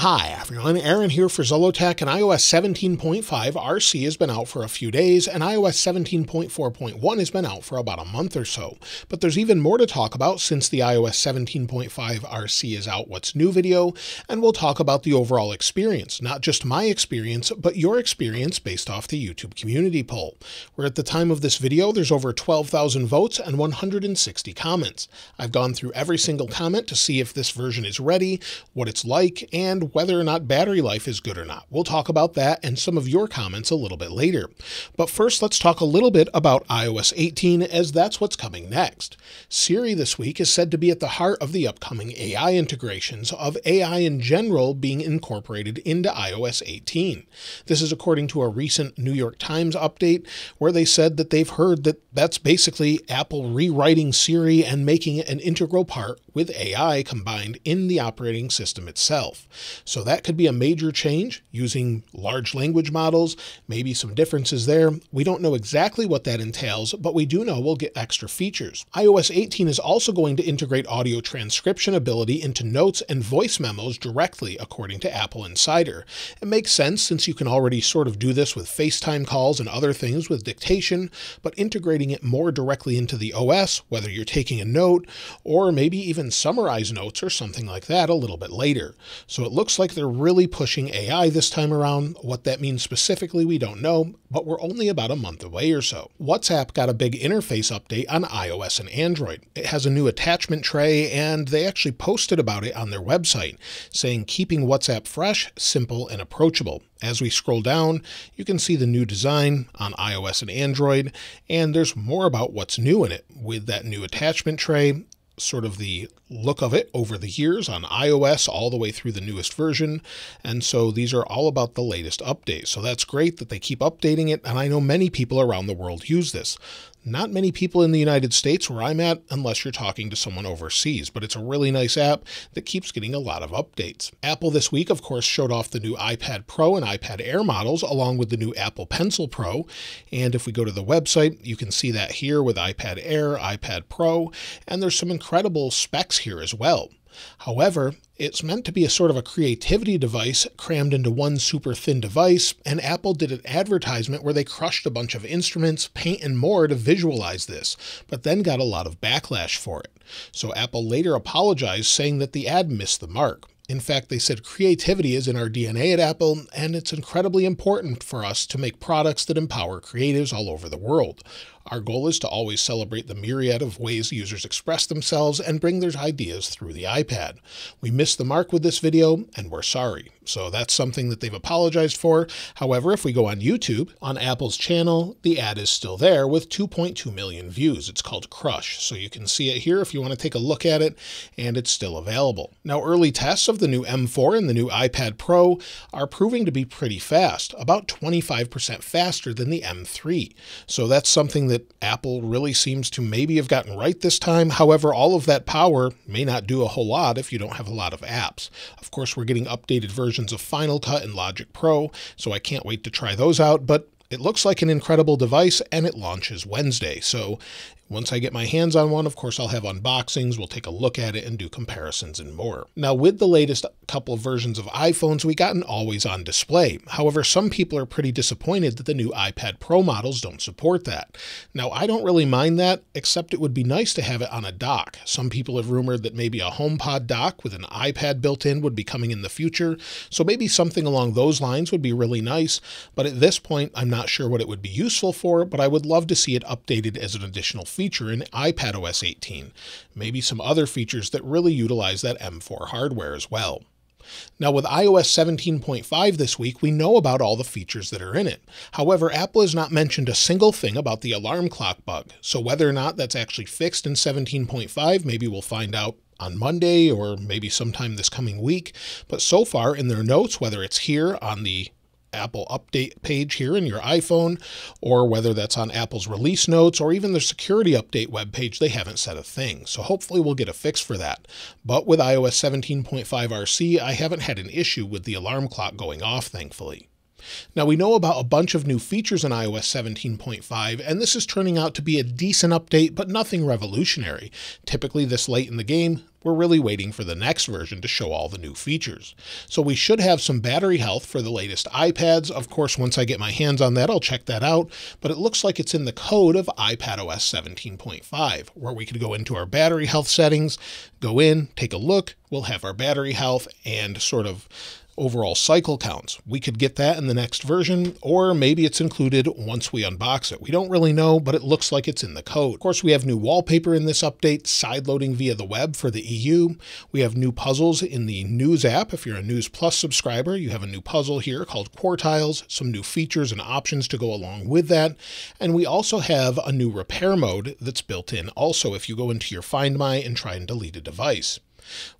Hi everyone, Aaron here for Zollotech and iOS 17.5 RC has been out for a few days and iOS 17.4.1 has been out for about a month or so. But there's even more to talk about since the iOS 17.5 RC is out what's new video and we'll talk about the overall experience, not just my experience, but your experience based off the YouTube community poll. Where at the time of this video there's over 12,000 votes and 160 comments. I've gone through every single comment to see if this version is ready, what it's like, and whether or not battery life is good or not. We'll talk about that and some of your comments a little bit later. But first, let's talk a little bit about iOS 18 as that's what's coming next. Siri this week is said to be at the heart of the upcoming AI integrations of AI in general being incorporated into iOS 18. This is according to a recent New York Times update where they said that they've heard that that's basically Apple rewriting Siri and making it an integral part with AI combined in the operating system itself. So that could be a major change using large language models, maybe some differences there. We don't know exactly what that entails, but we do know we'll get extra features. iOS 18 is also going to integrate audio transcription ability into notes and voice memos directly, according to Apple Insider. It makes sense since you can already sort of do this with FaceTime calls and other things with dictation, but integrating it more directly into the OS, whether you're taking a note or maybe even summarize notes or something like that a little bit later. So it looks like they're really pushing AI this time around. What that means specifically, we don't know, but we're only about a month away or so. WhatsApp got a big interface update on iOS and Android. It has a new attachment tray, and they actually posted about it on their website, saying keeping WhatsApp fresh, simple, and approachable. As we scroll down, you can see the new design on iOS and Android, and there's more about what's new in it with that new attachment tray sort of the look of it over the years on iOS all the way through the newest version. And so these are all about the latest updates. So that's great that they keep updating it. And I know many people around the world use this. Not many people in the United States where I'm at, unless you're talking to someone overseas, but it's a really nice app that keeps getting a lot of updates. Apple this week, of course, showed off the new iPad Pro and iPad Air models, along with the new Apple Pencil Pro. And if we go to the website, you can see that here with iPad Air, iPad Pro, and there's some incredible specs here as well. However, it's meant to be a sort of a creativity device crammed into one super thin device, and Apple did an advertisement where they crushed a bunch of instruments, paint, and more to visualize this, but then got a lot of backlash for it. So Apple later apologized, saying that the ad missed the mark. In fact, they said creativity is in our DNA at Apple, and it's incredibly important for us to make products that empower creatives all over the world. Our goal is to always celebrate the myriad of ways users express themselves and bring their ideas through the iPad. We missed the mark with this video, and we're sorry. So that's something that they've apologized for. However, if we go on YouTube, on Apple's channel, the ad is still there with 2.2 million views. It's called Crush. So you can see it here if you want to take a look at it, and it's still available. Now, early tests of the new M4 and the new iPad Pro are proving to be pretty fast, about 25% faster than the M3. So that's something that Apple really seems to maybe have gotten right this time. However, all of that power may not do a whole lot if you don't have a lot of apps. Of course, we're getting updated versions of Final Cut and Logic Pro, so I can't wait to try those out, but it looks like an incredible device and it launches Wednesday. So once I get my hands on one, of course, I'll have unboxings, we'll take a look at it and do comparisons and more. Now, with the latest couple of versions of iPhones, we got an always on display. However, some people are pretty disappointed that the new iPad Pro models don't support that. Now, I don't really mind that, except it would be nice to have it on a dock. Some people have rumored that maybe a HomePod dock with an iPad built in would be coming in the future, so maybe something along those lines would be really nice, but at this point, I'm not sure what it would be useful for, but I would love to see it updated as an additional feature in iPadOS 18, maybe some other features that really utilize that M4 hardware as well. Now, with iOS 17.5 this week, we know about all the features that are in it. However, Apple has not mentioned a single thing about the alarm clock bug, so whether or not that's actually fixed in 17.5, maybe we'll find out on Monday or maybe sometime this coming week. But so far in their notes, whether it's here on the Apple update page here in your iPhone, or whether that's on Apple's release notes or even the security update webpage, they haven't said a thing. So hopefully we'll get a fix for that. But with iOS 17.5 RC, I haven't had an issue with the alarm clock going off, thankfully. Now we know about a bunch of new features in iOS 17.5, and this is turning out to be a decent update, but nothing revolutionary. Typically this late in the game, We're really waiting for the next version to show all the new features. So we should have some battery health for the latest iPads. Of course, once I get my hands on that, I'll check that out. But it looks like it's in the code of iPadOS 17.5, where we could go into our battery health settings, go in, take a look. We'll have our battery health and sort of overall cycle counts. We could get that in the next version, or maybe it's included once we unbox it. We don't really know, but it looks like it's in the code. Of course, we have new wallpaper in this update, sideloading via the web for the EU. We have new puzzles in the News app. If you're a News Plus subscriber, you have a new puzzle here called Quartiles, some new features and options to go along with that. And we also have a new repair mode that's built in also if you go into your Find My and try and delete a device.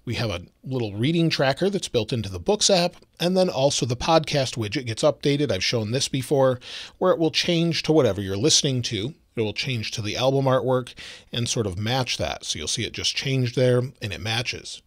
We have a little reading tracker that's built into the Books app, and then also the podcast widget gets updated. I've shown this before, where it will change to whatever you're listening to. It will change to the album artwork and sort of match that. So you'll see it just changed there and it matches.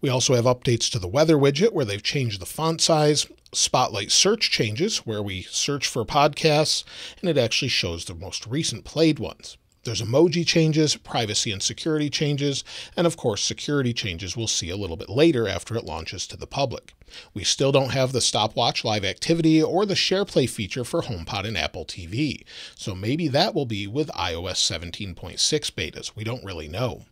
We also have updates to the weather widget where they've changed the font size, Spotlight search changes where we search for podcasts and it actually shows the most recent played ones. There's emoji changes, privacy and security changes, and of course, security changes we'll see a little bit later after it launches to the public. We still don't have the stopwatch live activity or the SharePlay feature for HomePod and Apple TV, so maybe that will be with iOS 17.6 betas. We don't really know.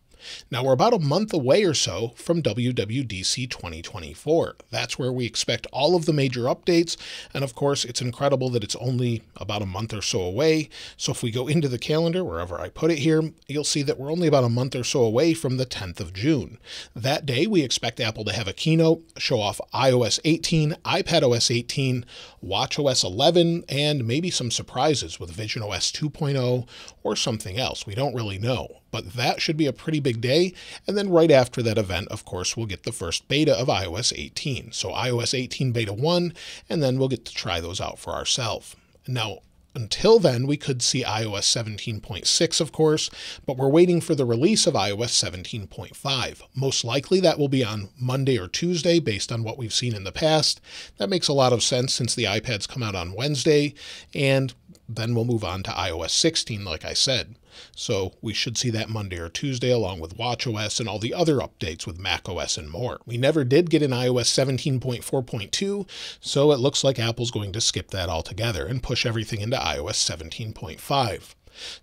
Now, we're about a month away or so from WWDC 2024. That's where we expect all of the major updates. And of course, it's incredible that it's only about a month or so away. So if we go into the calendar, wherever I put it here, you'll see that we're only about a month or so away from the 10th of June. That day, we expect Apple to have a keynote, show off iOS 18, iPadOS 18, watchOS 11, and maybe some surprises with visionOS 2.0 or something else. We don't really know. But that should be a pretty big day. And then right after that event, of course, we'll get the first beta of iOS 18. So iOS 18 beta 1, and then we'll get to try those out for ourselves. Now, until then, we could see iOS 17.6, of course, but we're waiting for the release of iOS 17.5. Most likely that will be on Monday or Tuesday based on what we've seen in the past. That makes a lot of sense since the iPads come out on Wednesday, and then we'll move on to iOS 16, like I said. So we should see that Monday or Tuesday along with watchOS and all the other updates with macOS and more. We never did get an iOS 17.4.2, so it looks like Apple's going to skip that altogether and push everything into iOS 17.5.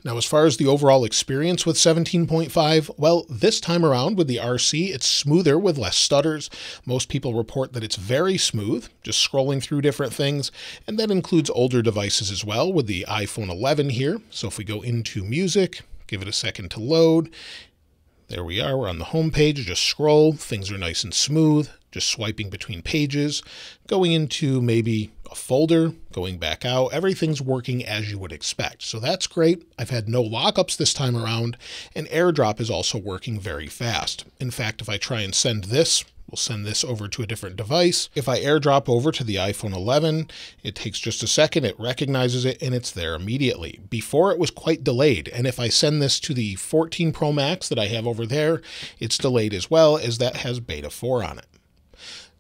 Now, as far as the overall experience with 17.5, well, this time around with the RC, it's smoother with less stutters. Most people report that it's very smooth, just scrolling through different things, and that includes older devices as well with the iPhone 11 here. So if we go into music, give it a second to load, there we are, we're on the home page, just scroll, things are nice and smooth, just swiping between pages, going into maybe a folder, going back out, everything's working as you would expect. So that's great. I've had no lockups this time around, and AirDrop is also working very fast. In fact, if I try and send this, We'll send this over to a different device. If I airdrop over to the iPhone 11, it takes just a second, it recognizes it, and it's there immediately. Before it was quite delayed, and if I send this to the 14 Pro Max that I have over there, it's delayed as well as that has Beta 4 on it.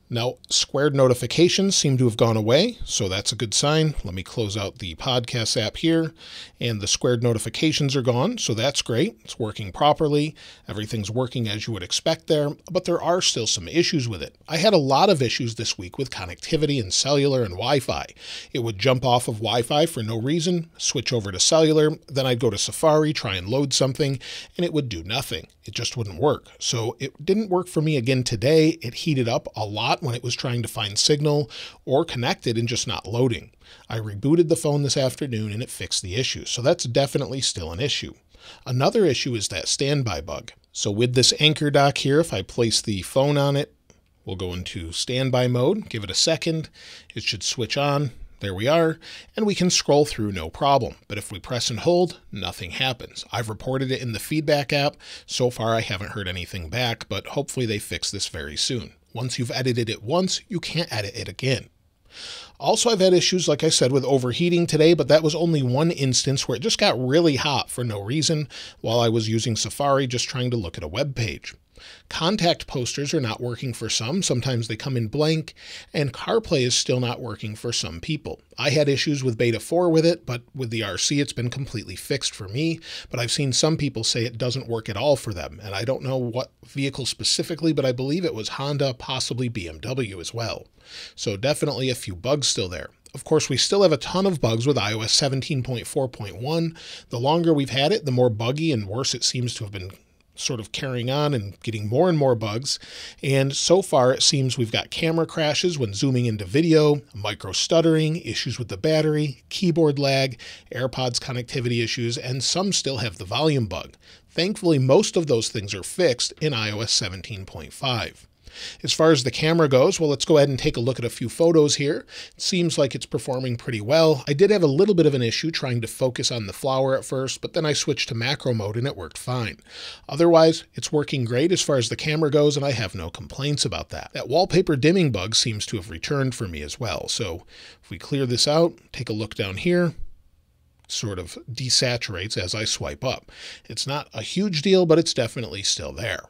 Now, squared notifications seem to have gone away, so that's a good sign. Let me close out the podcast app here, and the squared notifications are gone, so that's great. It's working properly. Everything's working as you would expect there, but there are still some issues with it. I had a lot of issues this week with connectivity and cellular and Wi Fi. It would jump off of Wi Fi for no reason, switch over to cellular, then I'd go to Safari, try and load something, and it would do nothing. It just wouldn't work. So it didn't work for me again today. It heated up a lot when it was trying to find signal or connected and just not loading. I rebooted the phone this afternoon and it fixed the issue, so that's definitely still an issue. Another issue is that standby bug. So with this Anker dock here, if I place the phone on it, we'll go into standby mode, give it a second, it should switch on, there we are, and we can scroll through no problem. But if we press and hold, nothing happens. I've reported it in the feedback app. So far, I haven't heard anything back, but hopefully they fix this very soon. Once you've edited it once, you can't edit it again. Also, I've had issues, like I said, with overheating today, but that was only one instance where it just got really hot for no reason while I was using Safari just trying to look at a web page. Contact posters are not working for some. Sometimes they come in blank, and CarPlay is still not working for some people. I had issues with Beta 4 with it, but with the RC, it's been completely fixed for me. But I've seen some people say it doesn't work at all for them. And I don't know what vehicle specifically, but I believe it was Honda, possibly BMW as well. So definitely a few bugs still there. Of course, we still have a ton of bugs with iOS 17.4.1. The longer we've had it, the more buggy and worse it seems to have been sort of carrying on and getting more and more bugs. And so far, it seems we've got camera crashes when zooming into video, micro stuttering, issues with the battery, keyboard lag, AirPods connectivity issues, and some still have the volume bug. Thankfully, most of those things are fixed in iOS 17.5. As far as the camera goes, well, let's go ahead and take a look at a few photos here. It seems like it's performing pretty well. I did have a little bit of an issue trying to focus on the flower at first, but then I switched to macro mode and it worked fine. Otherwise, it's working great as far as the camera goes, and I have no complaints about that. That wallpaper dimming bug seems to have returned for me as well. So if we clear this out, take a look down here, sort of desaturates as I swipe up. It's not a huge deal, but it's definitely still there.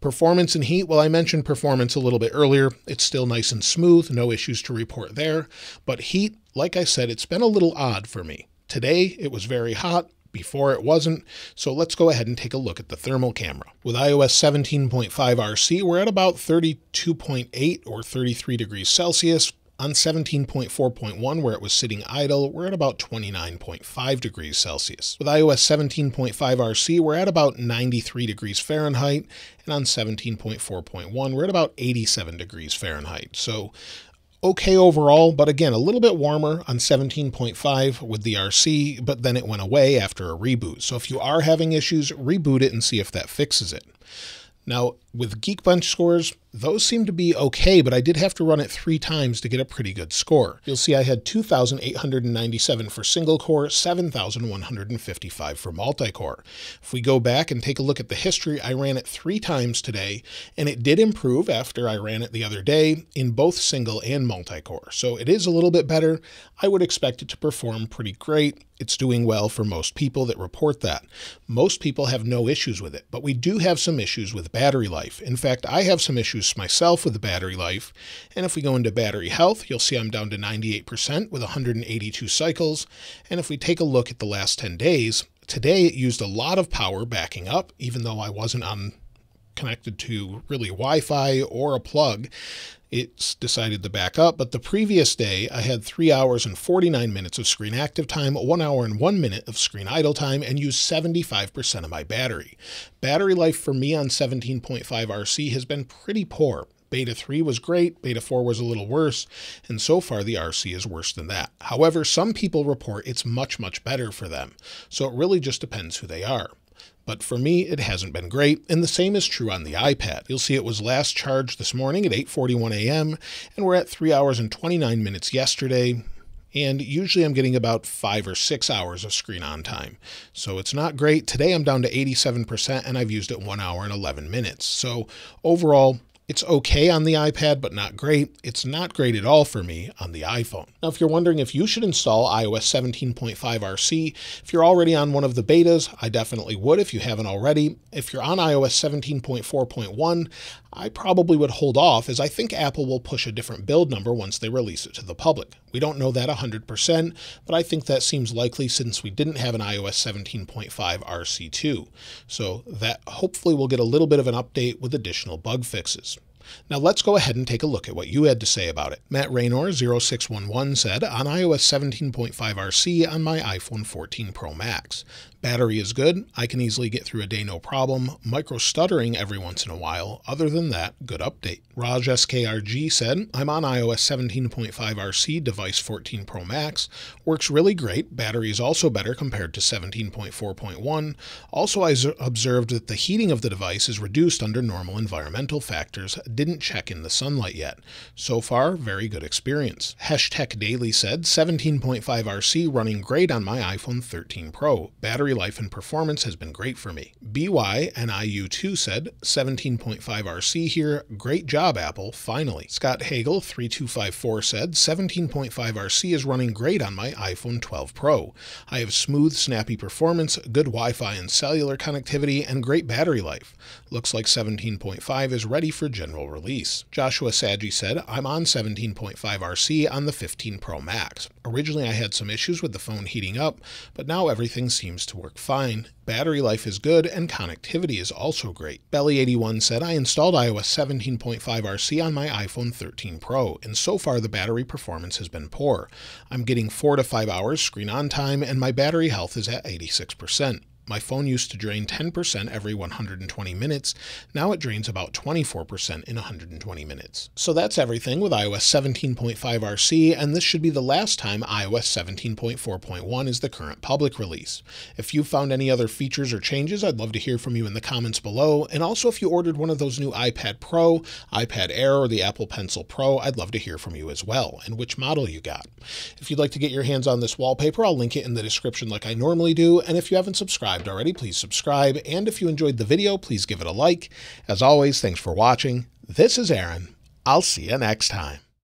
Performance and heat, well, I mentioned performance a little bit earlier. It's still nice and smooth, no issues to report there. But heat, like I said, it's been a little odd for me. Today, it was very hot. Before it wasn't, so let's go ahead and take a look at the thermal camera. With iOS 17.5 RC, we're at about 32.8 or 33 degrees Celsius, on 17.4.1, where it was sitting idle, we're at about 29.5 degrees Celsius. With iOS 17.5 RC, we're at about 93 degrees Fahrenheit, and on 17.4.1, we're at about 87 degrees Fahrenheit. So okay overall, but again, a little bit warmer on 17.5 with the RC, but then it went away after a reboot. So if you are having issues, reboot it and see if that fixes it. Now, with Geekbench scores, those seem to be okay, but I did have to run it three times to get a pretty good score. You'll see I had 2,897 for single core, 7,155 for multi-core. If we go back and take a look at the history, I ran it three times today, and it did improve after I ran it the other day in both single and multi-core. So it is a little bit better. I would expect it to perform pretty great. It's doing well for most people that report that. Most people have no issues with it, but we do have some issues with battery life life. In fact, I have some issues myself with the battery life, and if we go into battery health, you'll see I'm down to 98% with 182 cycles, and if we take a look at the last 10 days, today it used a lot of power backing up, even though I wasn't on connected to really Wi-Fi or a plug it's decided to back up. But the previous day, I had 3 hours and 49 minutes of screen active time, 1 hour and 1 minute of screen idle time, and used 75% of my battery. Battery life for me on 17.5 RC has been pretty poor. Beta 3 was great, Beta 4 was a little worse, and so far the RC is worse than that. However, some people report it's much, much better for them, so it really just depends who they are. But for me, it hasn't been great, and the same is true on the iPad. You'll see it was last charged this morning at 8:41 a.m., and we're at 3 hours and 29 minutes yesterday. And usually I'm getting about five or six hours of screen on time. So it's not great. Today I'm down to 87% and I've used it one hour and 11 minutes. So overall, it's okay on the iPad, but not great. It's not great at all for me on the iPhone. Now, if you're wondering if you should install iOS 17.5 RC, if you're already on one of the betas, I definitely would if you haven't already. If you're on iOS 17.4.1, I probably would hold off as I think Apple will push a different build number once they release it to the public. We don't know that 100%, but I think that seems likely since we didn't have an iOS 17.5 RC2. So that hopefully will get a little bit of an update with additional bug fixes. Now let's go ahead and take a look at what you had to say about it. Matt Raynor 0611 said, on iOS 17.5 RC on my iPhone 14 Pro Max. Battery is good. I can easily get through a day no problem. Micro stuttering every once in a while. Other than that, good update. Raj SKRG said, I'm on iOS 17.5 RC device 14 Pro Max. Works really great. Battery is also better compared to 17.4.1. Also, I observed that the heating of the device is reduced under normal environmental factors. Didn't check in the sunlight yet. So far, very good experience. Hashtag Daily said, 17.5 RC running great on my iPhone 13 Pro. Battery life and performance has been great for me. BYNIU2 said, 17.5 RC here, great job Apple, finally. Scott Hagel 3254 said, 17.5 RC is running great on my iPhone 12 Pro. I have smooth, snappy performance, good Wi-Fi and cellular connectivity, and great battery life. Looks like 17.5 is ready for general release. Joshua Sadji said, I'm on 17.5 RC on the 15 Pro Max. Originally I had some issues with the phone heating up, but now everything seems to work fine. Battery life is good and connectivity is also great. Belly81 said, I installed iOS 17.5 RC on my iPhone 13 Pro, and so far the battery performance has been poor. I'm getting 4 to 5 hours screen on time, and my battery health is at 86%. My phone used to drain 10% every 120 minutes. Now it drains about 24% in 120 minutes. So that's everything with iOS 17.5 RC, and this should be the last time iOS 17.4.1 is the current public release. If you found any other features or changes, I'd love to hear from you in the comments below. And also, if you ordered one of those new iPad Pro, iPad Air, or the Apple Pencil Pro, I'd love to hear from you as well, and which model you got. If you'd like to get your hands on this wallpaper, I'll link it in the description like I normally do. And if you haven't subscribed, subscribed already, please subscribe. And if you enjoyed the video, please give it a like. As always, thanks for watching. This is Aaron. I'll see you next time.